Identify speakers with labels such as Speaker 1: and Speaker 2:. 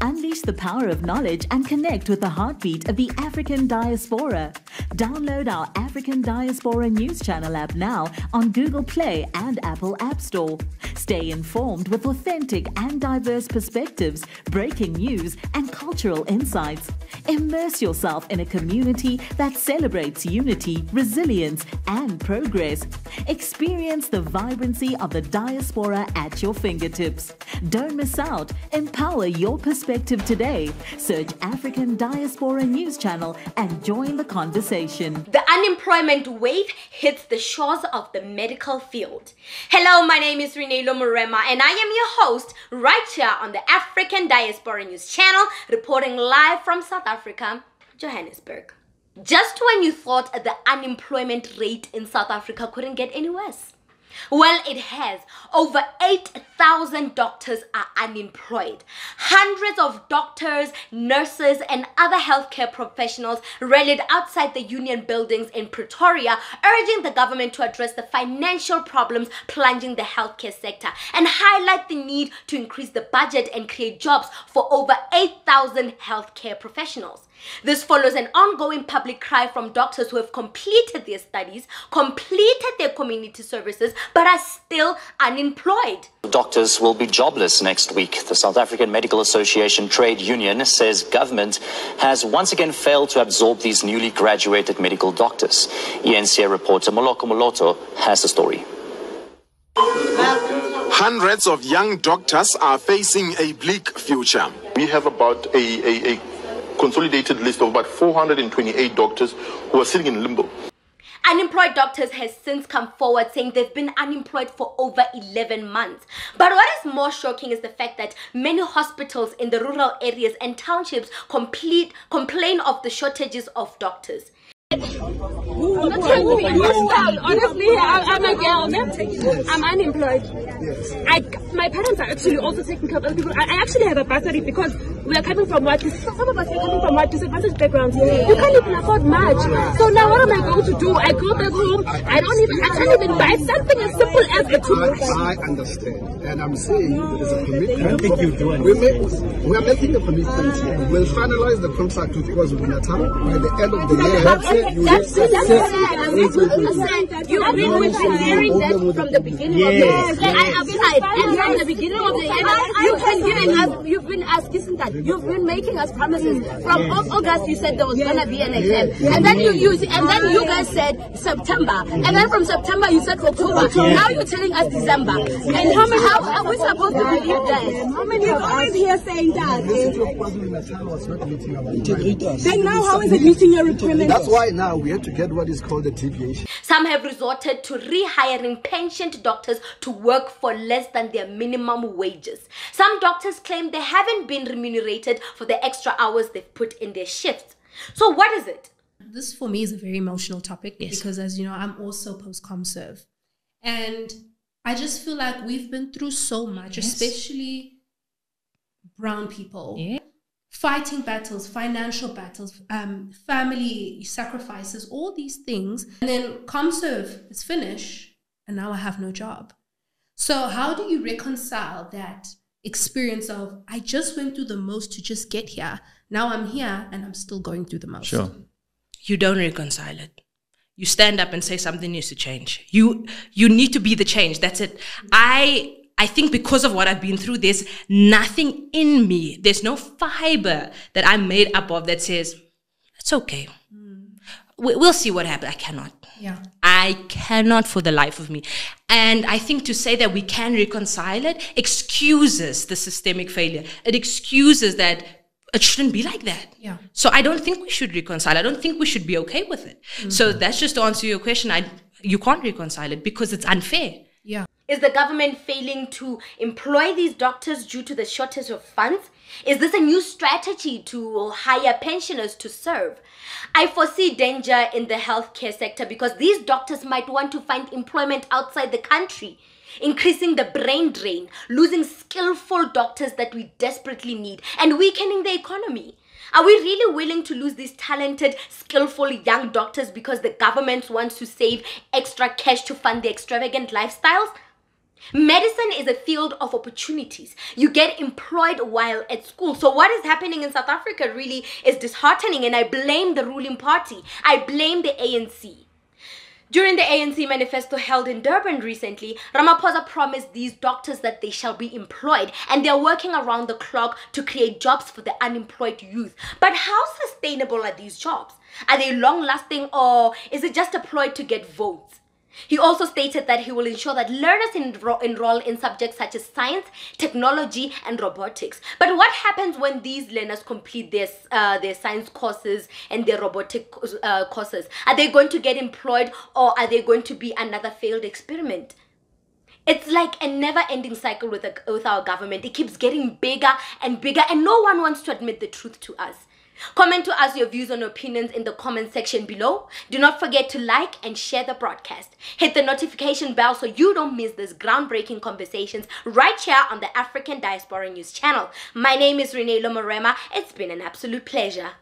Speaker 1: Unleash the power of knowledge and connect with the heartbeat of the African diaspora. Download our African Diaspora News Channel app now on Google Play and Apple App Store. Stay informed with authentic and diverse perspectives, breaking news, and cultural insights. Immerse yourself in a community that celebrates unity, resilience, and progress. Experience the vibrancy of the diaspora at your fingertips. Don't miss out. Empower your perspective today. Search African Diaspora News Channel and join the conversation.
Speaker 2: The unemployment wave hits the shores of the medical field. Hello, my name is Reneilwe Morema, and I am your host right here on the African Diaspora News Channel, reporting live from South Africa, Johannesburg. Just when you thought the unemployment rate in South Africa couldn't get any worse. Well, it has. Over 8,000 doctors are unemployed. Hundreds of doctors, nurses, and other healthcare professionals rallied outside the union buildings in Pretoria, urging the government to address the financial problems plunging the healthcare sector and highlight the need to increase the budget and create jobs for over 8,000 healthcare professionals. This follows an ongoing public cry from doctors who have completed their studies, completed their community services, but are still unemployed.
Speaker 3: Doctors will be jobless next week. The South African Medical Association trade union says government has once again failed to absorb these newly graduated medical doctors. ENCA reporter Moloko Moloto has the story.
Speaker 4: Hundreds of young doctors are facing a bleak future.
Speaker 5: We have about a, a, a consolidated list of about 428 doctors who are sitting in limbo.
Speaker 2: Unemployed doctors has since come forward saying they've been unemployed for over 11 months. But what is more shocking is the fact that many hospitals in the rural areas and townships complete, complain of the shortages of doctors.
Speaker 6: Honestly, I, I'm a girl. I'm unemployed. I, my parents are actually also taking care of other people. I, I actually have a bursary because we are coming from what some of us are coming from what disadvantaged backgrounds. You can't even afford much. So now what am I going to do? I go back home. I don't even. I can't even buy something as simple as a toothbrush.
Speaker 7: I understand, and I'm saying there is a commitment. I think you do. We're, make, we're making a commitment here. We'll finalize the contract with KwaZulu Natal by the end of the year.
Speaker 6: That's it. That's it. That's it. You've been with hearing that from the beginning of the year. And I applied, and from the beginning of the year, you've been giving us, you've been asking that, you've been making us promises. From Au- August, you said there was gonna be an exam, and then you use, and then you guys said September, and then from September you said October. Now you're telling us December. And how many? How are we supposed to believe that? How many of us here saying that?
Speaker 7: The city of KwaZulu Natal was not meeting our requirements.
Speaker 6: Then now how is it meeting your requirements?
Speaker 7: That's why now we have to get what is called a deviation.
Speaker 2: Some have resorted to rehiring pensioned doctors to work for less than their minimum wages. Some doctors claim they haven't been remunerated for the extra hours they've put in their shifts. So, what is it?
Speaker 8: this for me is a very emotional topic because as you know i'm also post serve. And i just feel like we've been through so much especially brown people fighting battles financial battles um, family sacrifices all these things. And then comserve is finished and now i have no job. So how do you reconcile that experience of i just went through the most to just get here. Now i'm here and i'm still going through the most.
Speaker 9: Sure.
Speaker 10: you don't reconcile it. You stand up and say something needs to change. You you need to be the change. That's it. I i think because of what i've been through there's nothing in me there's no fiber that i'm made up of that says it's okay. Hmm. We, we'll see what happens i cannot.
Speaker 8: Yeah
Speaker 10: I cannot for the life of me. And I think to say that we can reconcile it excuses the systemic failure. It excuses that it shouldn't be like that.
Speaker 8: Yeah.
Speaker 10: So I don't think we should reconcile. I don't think we should be okay with it. Mm-hmm. So that's just to answer your question. I you can't reconcile it because it's unfair.
Speaker 8: yeah
Speaker 2: Is the government failing to employ these doctors due to the shortage of funds? Is this a new strategy to hire pensioners to serve? I foresee danger in the healthcare sector because these doctors might want to find employment outside the country, increasing the brain drain, losing skillful doctors that we desperately need, and weakening the economy. Are we really willing to lose these talented, skillful young doctors because the government wants to save extra cash to fund their extravagant lifestyles? Medicine is a field of opportunities. You get employed while at school. So, what is happening in South Africa really is disheartening, and I blame the ruling party. I blame the ANC. During the ANC manifesto held in Durban recently, Ramaphosa promised these doctors that they shall be employed and they're working around the clock to create jobs for the unemployed youth. But how sustainable are these jobs? Are they long lasting or is it just a ploy to get votes? He also stated that he will ensure that learners enro- enroll in subjects such as science, technology, and robotics. But what happens when these learners complete their, uh, their science courses and their robotic uh, courses? Are they going to get employed or are they going to be another failed experiment? It's like a never ending cycle with, a, with our government. It keeps getting bigger and bigger, and no one wants to admit the truth to us. Comment to us your views and opinions in the comment section below. Do not forget to like and share the broadcast. Hit the notification bell so you don't miss these groundbreaking conversations right here on the African Diaspora News channel. My name is Reneilwe Morema. It's been an absolute pleasure.